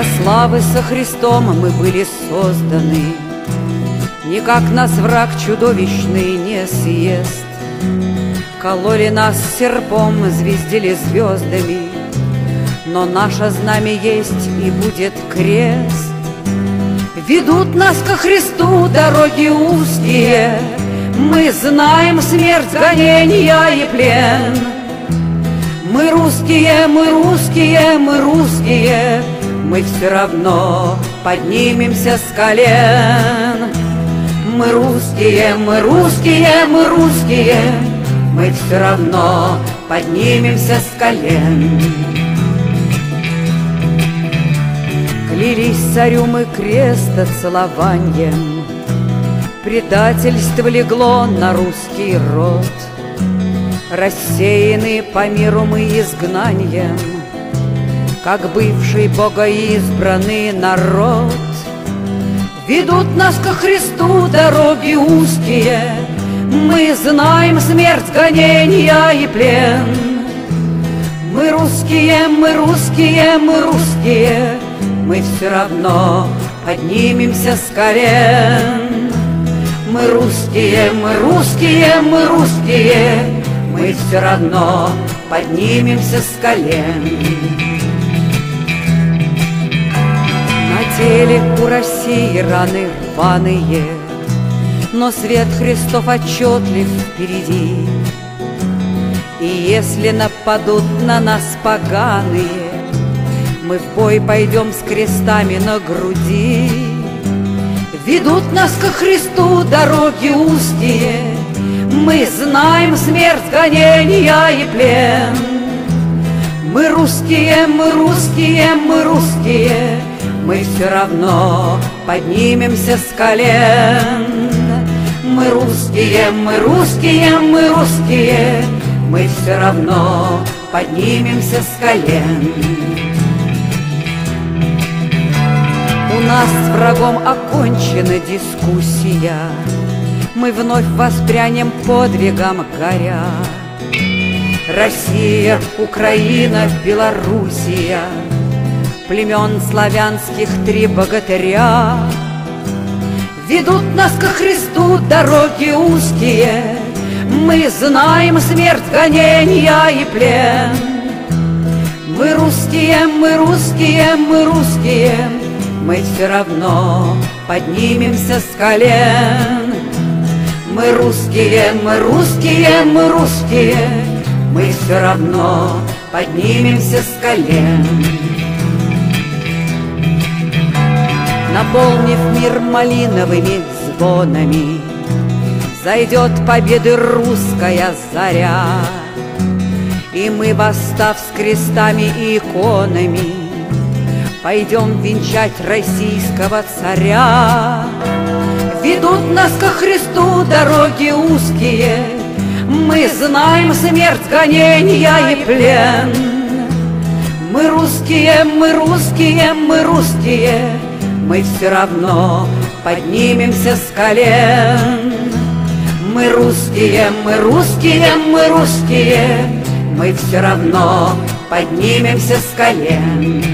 славы со Христом мы были созданы, Никак нас враг чудовищный не съест. Кололи нас серпом, звездили звездами, Но наше знамя есть и будет крест. Ведут нас ко Христу дороги узкие, Мы знаем смерть, гонения и плен. Мы русские, мы русские, мы русские, Мы все равно поднимемся с колен. Мы русские, мы русские, мы русские, Мы все равно поднимемся с колен. Клялись царю мы креста целованием, Предательство легло на русский род. Рассеяны по миру мы изгнанием, Как бывший богоизбранный народ. Ведут нас ко Христу дороги узкие, Мы знаем смерть, гонения и плен. Мы русские, мы русские, мы русские, Мы все равно поднимемся с колен. Мы русские, мы русские, мы русские, Мы все равно поднимемся с колен. Теле у России раны рваные, Но свет Христов отчетлив впереди. И если нападут на нас поганые, Мы в бой пойдем с крестами на груди. Ведут нас ко Христу дороги узкие, Мы знаем смерть, гонения и плен. Мы русские, мы русские, мы русские, мы все равно поднимемся с колен. Мы русские, мы русские, мы русские, Мы все равно поднимемся с колен. У нас с врагом окончена дискуссия, Мы вновь воспрянем подвигом горя. Россия, Украина, Белоруссия — племен славянских три богатыря. Ведут нас ко Христу дороги узкие, Мы знаем смерть, гонения и плен. Мы русские, мы русские, мы русские, Мы все равно поднимемся с колен. Мы русские, мы русские, мы русские, Мы все равно поднимемся с колен. Наполнив мир малиновыми звонами, Зайдет победы русская заря, И мы, восстав с крестами и иконами, Пойдем венчать российского царя. Ведут нас ко Христу дороги узкие, Мы знаем смерть, гонения и плен. Мы русские, мы русские, мы русские, мы все равно поднимемся с колен. Мы русские, мы русские, мы русские, Мы все равно поднимемся с колен.